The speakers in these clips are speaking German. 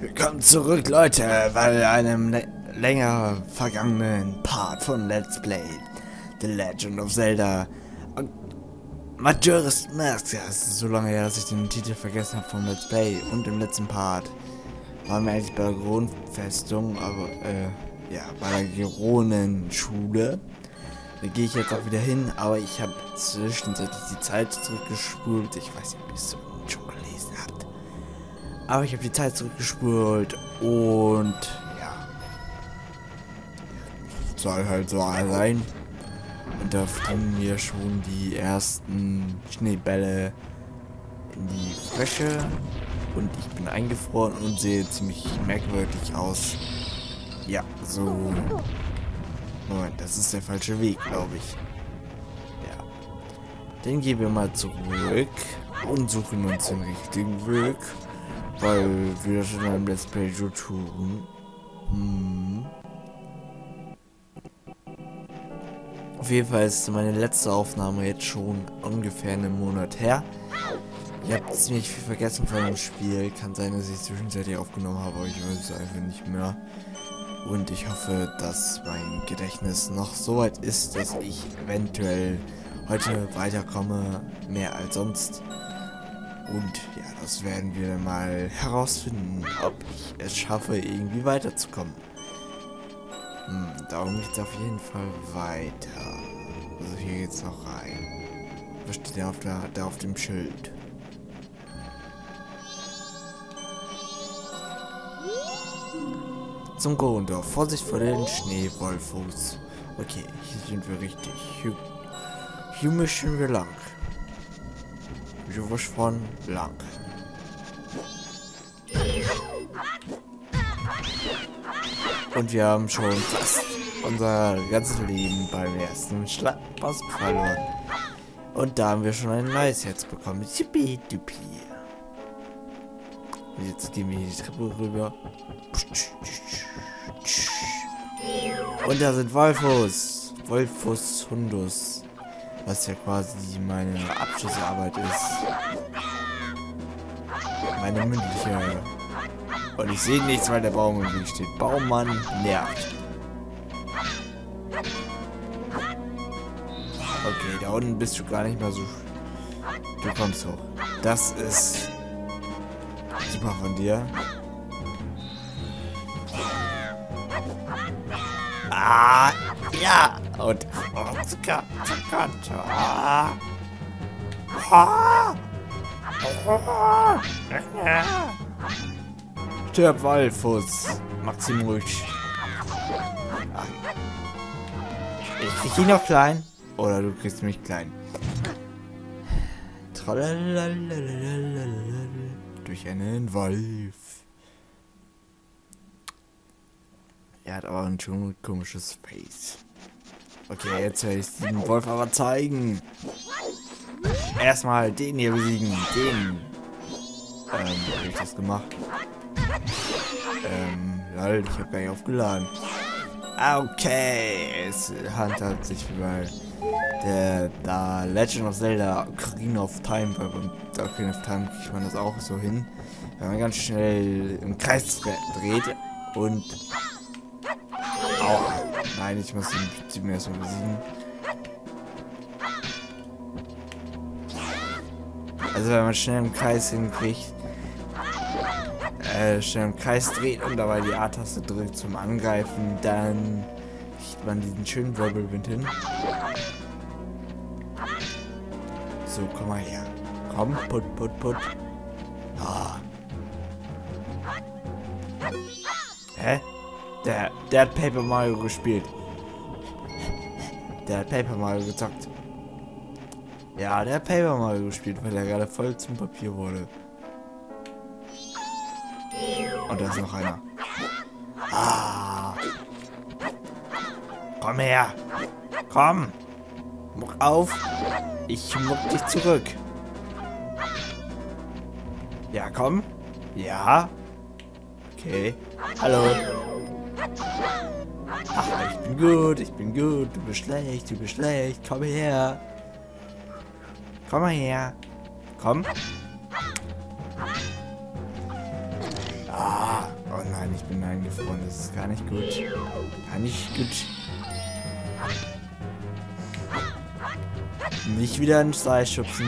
Willkommen zurück, Leute, bei einem länger vergangenen Part von Let's Play The Legend of Zelda Majora's Mask. Ja, es ist so lange her, dass ich den Titel vergessen habe vom Let's Play und im letzten Part waren wir eigentlich bei der Grundfestung, aber äh, ja, bei der Geronenschule. Da gehe ich jetzt auch wieder hin, aber ich habe zwischenzeitlich die Zeit zurückgespult. Ich weiß nicht, ob ich Aber ich habe die Zeit zurückgespult und ja. Soll halt so sein. Und da fliegen mir schon die ersten Schneebälle in die Frösche. Und ich bin eingefroren und sehe ziemlich merkwürdig aus. Ja, so. Moment, das ist der falsche Weg, glaube ich. Ja. Den gehen wir mal zurück und suchen uns den richtigen Weg. Weil wir das schon im Let's Play so tun. Hm. Auf jeden Fall ist meine letzte Aufnahme jetzt schon ungefähr einen Monat her. Ich habe ziemlich viel vergessen von dem Spiel. Kann sein, dass ich zwischenzeitlich aufgenommen habe, aber ich weiß es einfach nicht mehr. Und ich hoffe, dass mein Gedächtnis noch so weit ist, dass ich eventuell heute weiterkomme, mehr als sonst. Und ja, das werden wir mal herausfinden, ob ich es schaffe, irgendwie weiterzukommen. Hm, darum geht es auf jeden Fall weiter. Also hier geht's noch rein. Was steht da auf, der, da auf dem Schild? Zum Gondor. Vorsicht vor den Schneewolfuß. Okay, hier sind wir richtig. Hier, hier müssen wir lang. Was von lang. Und wir haben schon fast unser ganzes Leben beim ersten Schlachtboss verloren. Und da haben wir schon ein neues Herz bekommen. Yippie dupi. Jetzt gehen wir die Treppe rüber. Und da sind Wolfus. Wolfus Hundus. Was ja quasi meine Abschlussarbeit ist. Meine mündliche. Und ich sehe nichts, weil der Baum im Weg steht. Baummann nervt. Okay, da unten bist du gar nicht mehr so... Du kommst hoch. Das ist... Super von dir. Ah, ja. Und... Oh, Zucker, Zucker, ah. Ah. Ich krieg ihn noch klein. Oder du kriegst mich klein. Durch einen Wolf. Er hat aber ein schon komisches Face. Okay, jetzt werde ich den Wolf aber zeigen. Erstmal den hier besiegen. Den. Ähm, habe ich das gemacht? Ähm, lol, ich habe gar nicht aufgeladen. Okay, es handelt sich wie bei der da Legend of Zelda Ocarina of Time, beim Ocarina of Time kriegt man das auch so hin. Wenn man ganz schnell im Kreis dreht und. Nein, ich muss ihn, ihn erstmal besiegen. Also wenn man schnell im Kreis hinkriegt, äh, schnell im Kreis dreht und dabei die A-Taste drückt zum Angreifen, dann kriegt man diesen schönen Wirbelwind hin. So, komm mal her. Komm, put, put, put. Ah. Hä? Der, der hat Paper Mario gespielt. Der hat Paper Mario gezockt. Ja, der hat Paper Mario gespielt, weil er gerade voll zum Papier wurde. Und da ist noch einer. Ah. Komm her. Komm. Muck auf. Ich muck dich zurück. Ja, komm. Ja. Okay. Hallo. Ich bin gut, ich bin gut. Du bist schlecht, du bist schlecht. Komm her. Komm mal her. Komm. Ah. Oh nein, ich bin eingefroren. Das ist gar nicht gut. Gar nicht gut. Nicht wieder ins Seil schubsen.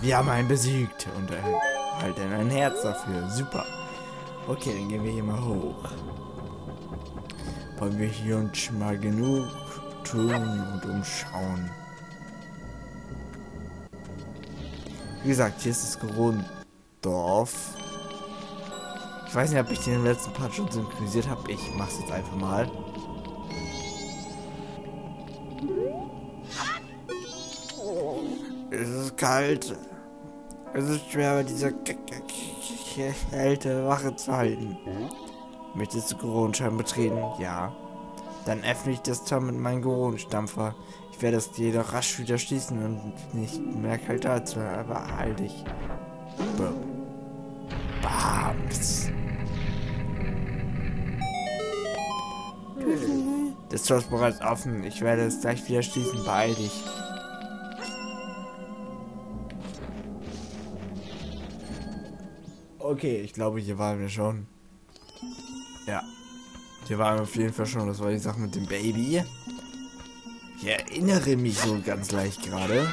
Wir haben einen besiegt. Und erhalten ein Herz dafür. Super. Okay, dann gehen wir hier mal hoch. Wollen wir hier uns mal genug tun und umschauen. Wie gesagt, hier ist das Grunddorf. Ich weiß nicht, ob ich den letzten Part schon synchronisiert habe. Ich mach's jetzt einfach mal. Kalt. Es ist schwer, bei dieser Kälte Wache zu halten. Möchtest du Geronschein betreten? Ja. Dann öffne ich das Tor mit meinem Geronstampfer. Ich werde es jedoch rasch wieder schließen und nicht mehr kalt dazu, aber halt dich. Bams. Das Tor ist bereits offen. Ich werde es gleich wieder schließen. Beeil dich. Okay, ich glaube, hier waren wir schon. Ja. Hier waren wir auf jeden Fall schon. Das war die Sache mit dem Baby. Ich erinnere mich so ganz leicht gerade.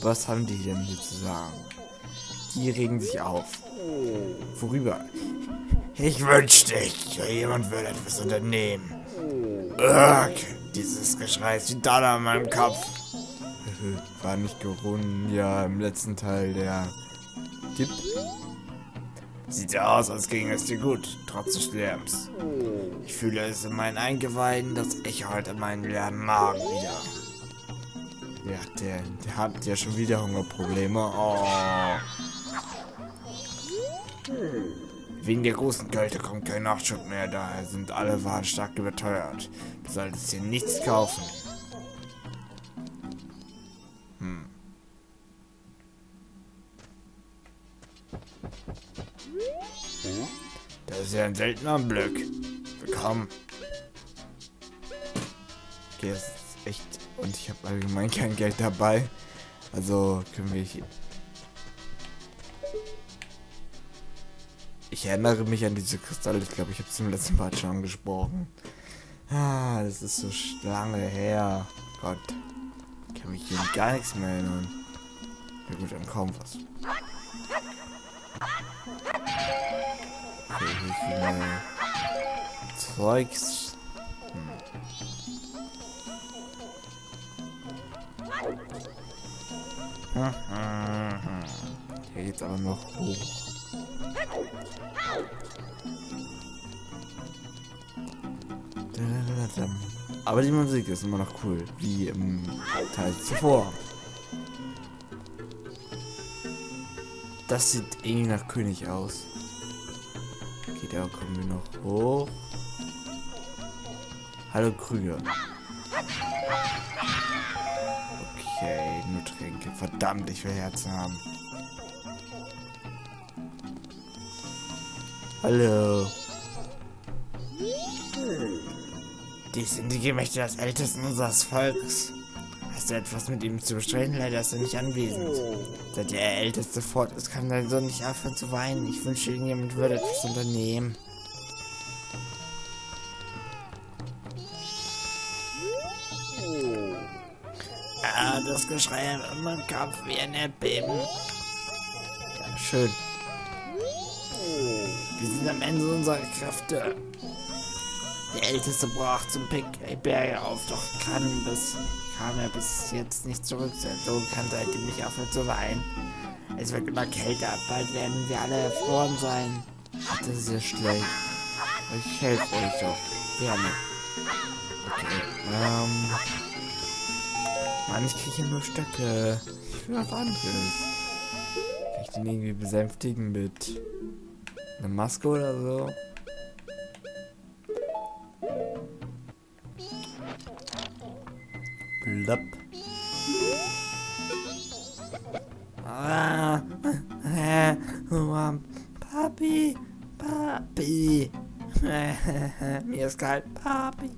Was haben die denn hier zu sagen? Die regen sich auf. Worüber? Ich wünschte, jemand würde etwas unternehmen. Ugh, dieses Geschrei ist wie Donner in meinem Kopf. War nicht gerungen, ja, im letzten Teil der Tipp. Sieht ja aus, als ging es dir gut, trotz des Lärms. Ich fühle es in meinen Eingeweiden, das Echo halt in meinen leeren Magen wieder. Ja, der, der hat ja schon wieder Hungerprobleme. Oh. Wegen der großen Kälte kommt kein Nachschub mehr, daher sind alle Waren stark überteuert. Du solltest hier nichts kaufen. Das ist ja ein seltener Blick. Willkommen. Okay, das ist echt... Und ich habe allgemein kein Geld dabei. Also können wir hier... Ich erinnere mich an diese Kristalle. Ich glaube, ich habe es im letzten Part schon angesprochen. Ah, das ist so lange her. Gott. Ich kann mich hier gar nichts mehr erinnern. Ja gut, dann kaum was. Zeugs. Hm. Hier geht's aber noch hoch. Aber die Musik ist immer noch cool, wie im Teil zuvor. Das sieht irgendwie nach König aus. Da kommen wir noch hoch. Hallo Krüger. Okay, nur Tränke. Verdammt, ich will Herzen haben. Hallo. Dies sind die Gemächte des Ältesten unseres Volks. Hast du etwas mit ihm zu bestreiten? Leider ist er nicht anwesend. Seit der Älteste fort ist, kann dein Sohn nicht aufhören zu weinen. Ich wünsche, jemand würde etwas unternehmen. Ah, das Geschrei in meinem Kopf wie ein Erdbeben. Ja, schön. Wir sind am Ende unserer Kräfte. Der Älteste brach zum Pick Berge auf, doch kann bis, kam er bis jetzt nicht zurück. Sein Sohn kann seitdem nicht aufhören zu weinen. Es wird immer kälter, bald werden wir alle erfroren sein. Das ist ja schlecht. Ich helfe euch doch. Gerne. Okay, ähm... Mann, ich kriege nur Stöcke. Ich will was anderes. Kann ich den irgendwie besänftigen mit eine Maske oder so? Blapp. Ah, äh, Papi, Papi. Mir ist kalt, Papi.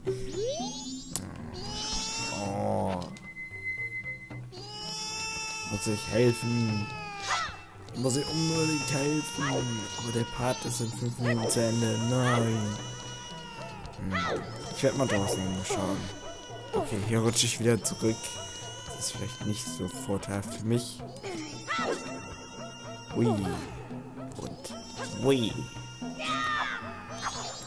Oh, Muss ich helfen? Muss ich unbedingt helfen? Aber der Part ist in 5 Minuten zu Ende. Nein. Hm. Ich werde mal draußen schauen. Okay, hier rutsche ich wieder zurück. Das ist vielleicht nicht so vorteilhaft für mich. Ui. Und ui.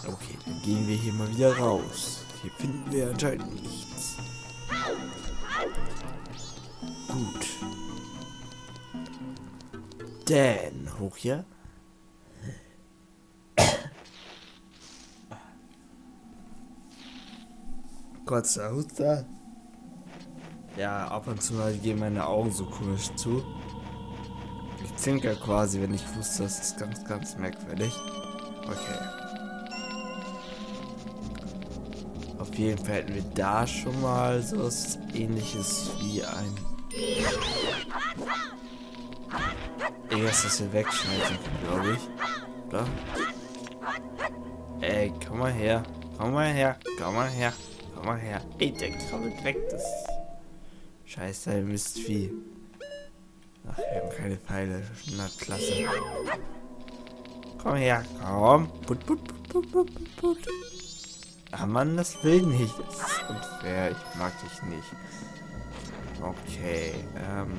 Okay, dann gehen wir hier mal wieder raus. Hier finden wir anscheinend nichts. Gut. Denn, hoch hier. Kurzer Huster. Ja, ab und zu mal gehen meine Augen so komisch zu. Ich zinker quasi, wenn ich wusste, das ist ganz, ganz merkwürdig. Okay. Auf jeden Fall hätten wir da schon mal so was ähnliches wie ein... Irgendwas, das wir wegschalten glaube ich. Oder? Ey, komm mal her. Komm mal her. Komm mal her. Komm mal her. Ey, der krabbelt weg. Das Scheiße, Mistvieh. Ach, wir haben keine Pfeile. Na, klasse. Komm her, komm. Put, put, put, put, put, put. Ah, Mann, das will nicht. Das ist unfair. Ich mag dich nicht. Okay, ähm...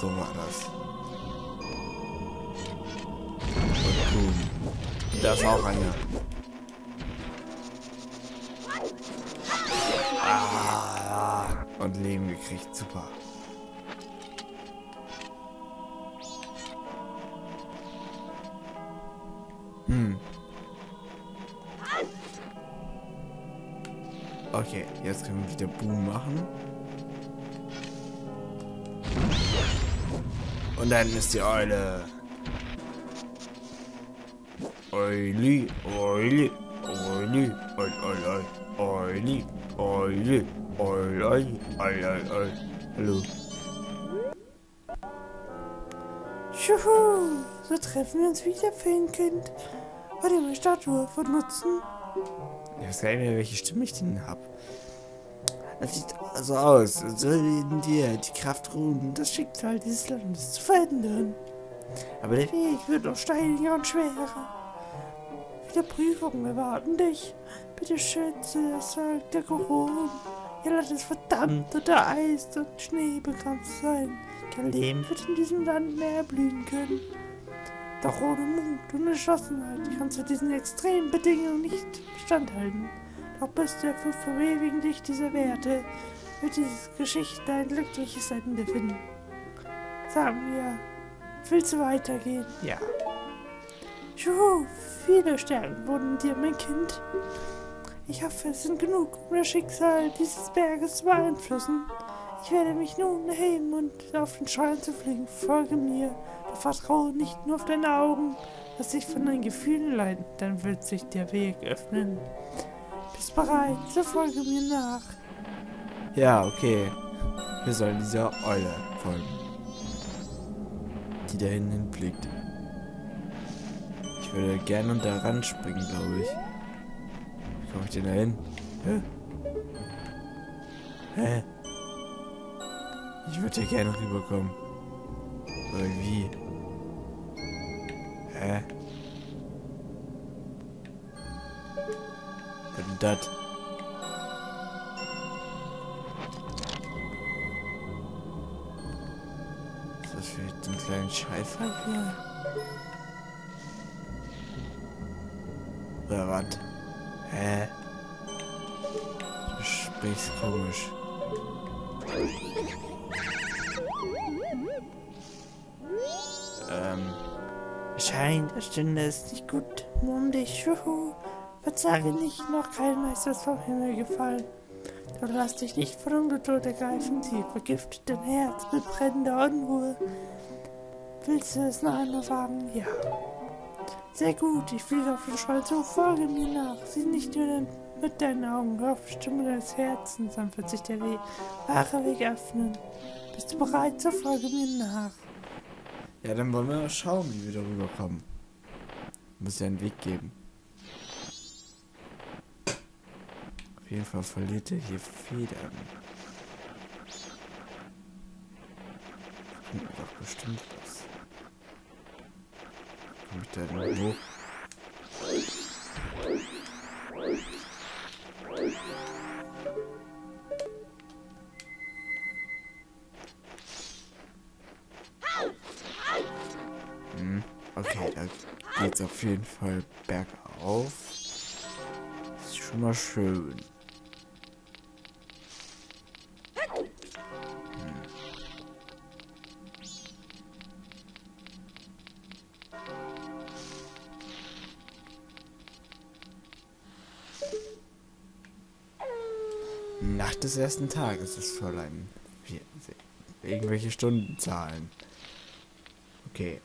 So war das. Da ist auch einer. Ah, und Leben gekriegt. Super. Hm. Okay, jetzt können wir wieder Boom machen. Und dann ist die Eule. Euli, Euli, Euli, Oi, Oi, Oi, Euli, Euli, Oi, Oi, Oi, Oi, Oi, hallo. Juhu, so treffen wir uns wieder, Feenkind. War dir meine Statue von Nutzen? Ich weiß gar nicht mehr, welche Stimme ich denn hab. Das sieht so aus, als soll in dir die Kraft ruhen, das Schicksal dieses Landes zu verändern. Aber der Weg wird noch steiniger und schwerer. Viele Prüfungen erwarten dich. Bitte schütze das Volk der Koron. Ihr Land ist verdammt unter Eis und Schnee begrenzt sein. Kein Leben wird in diesem Land mehr blühen können. Doch ohne Mut und Entschlossenheit kannst du diesen extremen Bedingungen nicht standhalten. Doch bist du für verewigend dich dieser Werte, wird diese Geschichte ein glückliches Ende finden. Sag mir, willst du weitergehen? Ja. Juhu, viele Stärken wurden dir, mein Kind. Ich hoffe, es sind genug, um das Schicksal dieses Berges zu beeinflussen. Ich werde mich nun erheben und auf den Schrein zu fliegen. Folge mir, doch vertraue nicht nur auf deine Augen. Lass dich von deinen Gefühlen leiden, dann wird sich der Weg öffnen. Bist bereit, so folge mir nach. Ja, okay. Wir sollen dieser Eule folgen. Die da hinten blickt. Ich würde gerne da ran springen, glaube ich. Wie komme ich denn da hin? Hä? Hä? Ich würde hier gerne rüberkommen. Oder wie? Hä? Was denn das? Ist das für den kleinen Scheißer hier? Oder was? Hä? Du sprichst komisch. Ähm, Scheint, der Stunde ist nicht gut um dich. Juhu. Verzage nicht, noch kein Meister ist vom Himmel gefallen. Doch lass dich nicht von Ungeduld ergreifen, sie vergiftet dein Herz mit brennender Unruhe. Willst du es noch einmal wagen? Ja. Sehr gut, ich fliege auf den Schrein zu, folge mir nach. Sieh nicht nur dein, mit deinen Augen, hör auf die Stimme deines Herzens, dann wird sich der Weg, wahre Weg öffnen. Bist du bereit, so folge mir nach. ja, dann wollen wir mal schauen, wie wir darüber kommen. Muss ja einen Weg geben. Auf jeden Fall verliert er hier Federn. Mir doch bestimmt Komm ich da okay, da geht's auf jeden Fall bergauf. Ist schon mal schön. Des ersten Tages ist Fräulein. Irgendwelche Stundenzahlen. Okay.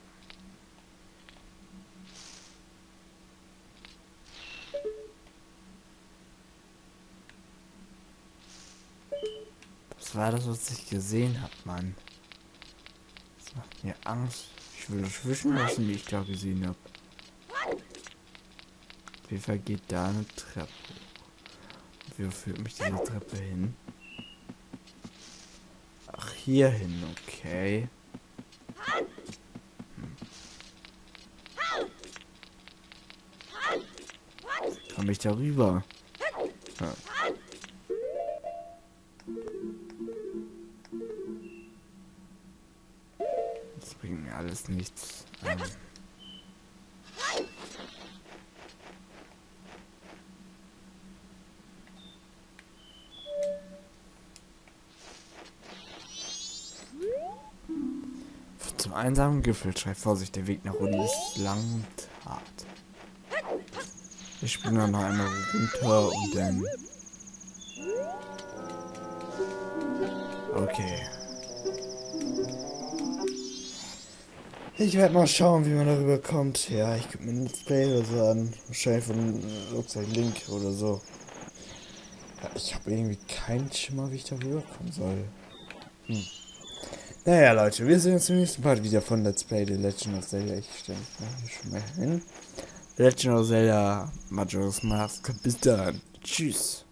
Was war das, was ich gesehen habe, Mann? Das macht mir Angst. Ich will das wissen wie ich da gesehen habe. Auf jeden Fall geht da eine Treppe. Wie führt mich diese Treppe hin? Ach, hier hin, okay. Komm ich darüber? Ja. Das bringt mir alles nichts. Ähm. Zum einsamen Gipfelschrei Vorsicht, der Weg nach unten ist lang und hart. Ich springe dann noch einmal runter und dann... Okay. Ich werde mal schauen, wie man darüber kommt. Ja, ich gucke mir ein Let's Play oder so an. Wahrscheinlich von Rucksack Link oder so. Ja, ich habe irgendwie keinen Schimmer, wie ich darüber kommen soll. Hm. Naja, Leute, wir sehen uns im nächsten Part wieder von Let's Play The Legend of Zelda. Ich stelle mich schon mal hin. Legend of Zelda Majora's Mask. Bis dann. Tschüss.